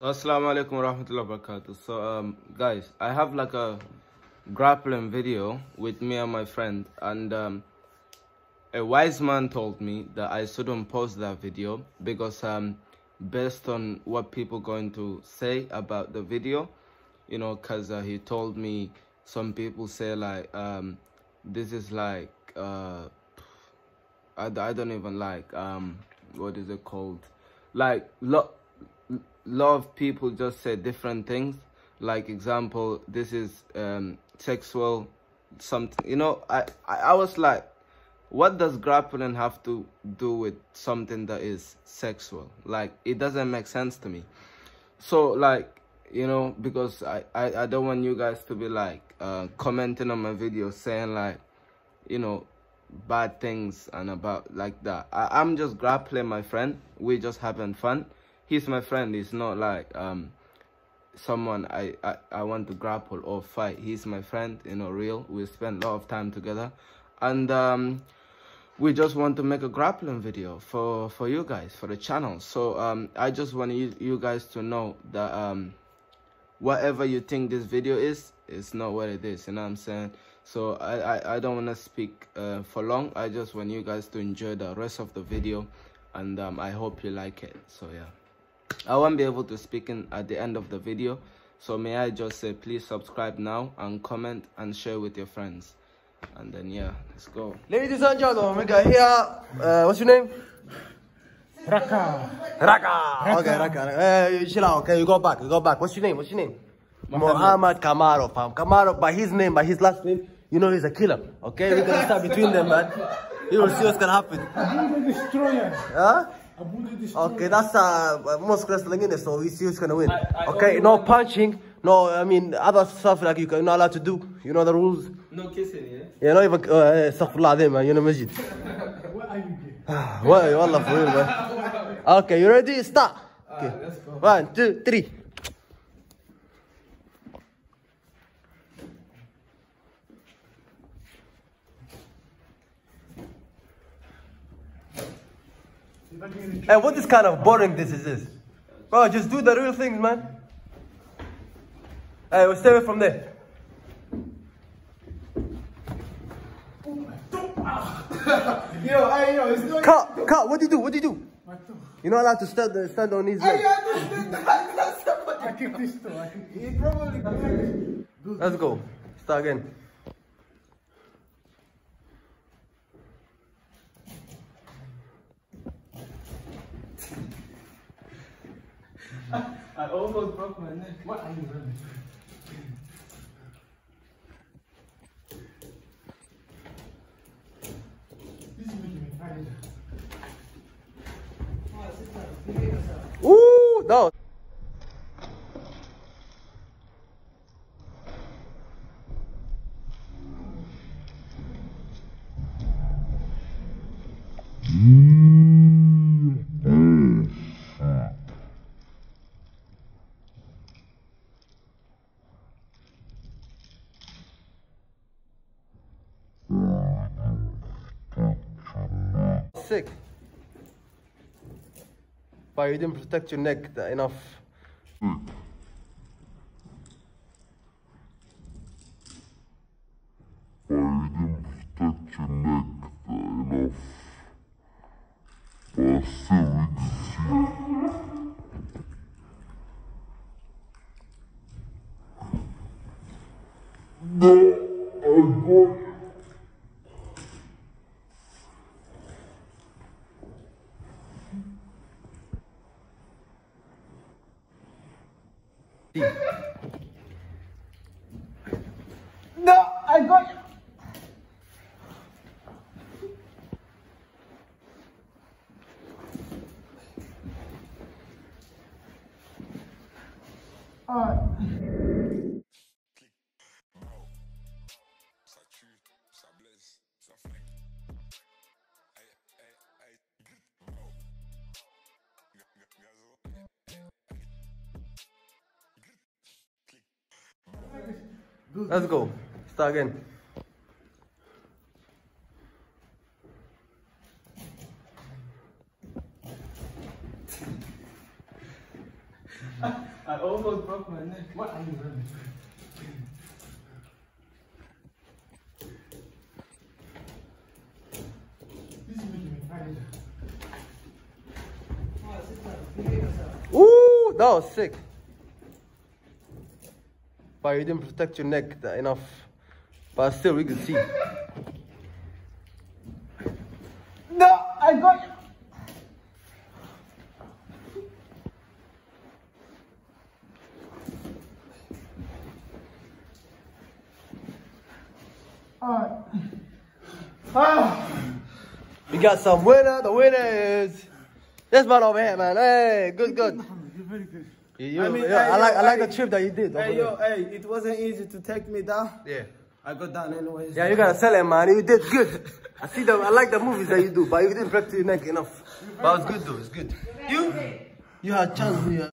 Assalamu alaikum warahmatullahi wabarakatuh. So um guys, I have like a grappling video with me and my friend and um a wise man told me that I shouldn't post that video because um based on what people going to say about the video, you know, cuz uh, he told me some people say like um this is like uh I, I don't even like um what is it called like lo- lot of people just say different things. Like example this is um sexual something you know I, I i was like what does grappling have to do with something that is sexual? Like it doesn't make sense to me. So like you know because i i, I don't want you guys to be like uh commenting on my video saying like you know bad things and about like that. I, i'm just grappling my friend. We just having fun he's my friend he's not like um someone I, I i want to grapple or fight. He's my friend you know real. We spend a lot of time together. And um we just want to make a grappling video for for you guys for the channel. So um i just want you, you guys to know that um whatever you think this video is it's not what it is you know what i'm saying? So i i, I don't want to speak uh, for long. I just want you guys to enjoy the rest of the video. And um i hope you like it. So yeah I won't be able to speak in at the end of the video. So may I just say please subscribe now and comment and share with your friends. And then yeah, let's go. Ladies and gentlemen, we got here. Uh, what's your name? Raka. Raka. Okay, Raka. Uh, chill out. Okay, you go back. You go back. What's your name? What's your name? Muhammad Kamaro, fam. Kamaro, by his name, by his last name, you know he's a killer. Okay, we're gonna start between them, man. You will see what's gonna happen. Abu the Destroyer. Huh? Abu the Destroyer. Okay, that's uh, most wrestling in it, so we see who's gonna win. Okay, no punching, no, I mean, other stuff like you're not allowed to do. You know the rules? No kissing, yeah? Yeah, not even, uh, astaghfirullah azim, man, you know, masjid. what are you doing? Well, wallah, for real, man. Okay, you ready? Start. Okay. let's go. One, two, three. Hey, what is kind of boring this is this? Bro, just do the real things, man. Hey, we'll stay away from there. Yo, hey, yo, it's not. Cut, cut, what do you do? What do you do? You're not allowed to stand, uh, stand on his Hey, legs. I just did that. I kicked this too. I kicked He probably. Let's go. Start again. I almost broke my neck. What are you running? This is making me tired. Ooh, no. Mm. Sick. But you didn't protect your neck enough. But you didn't protect your neck enough. But still, we can see. No, I got No, I got you. Alright. Let's go. Start again. I almost broke my neck. What are you running? This is making me tired. Ooh, that was sick. But you didn't protect your neck enough. But still, we can see. No, I got you. Alright. Ah! We got some winner. The winner is this man over here, man. Hey, good, good. You're very good. You- you- I mean, yeah, hey, I like, yo, I like hey. the trip that you did. over Hey, there. yo, hey, it wasn't easy to take me down. Yeah. I got down anyways. Yeah, you gotta sell it, man. You did good. I see the, I like the movies that you do, but you didn't practice your neck enough. But it's good though. It's good. You, you had chance. You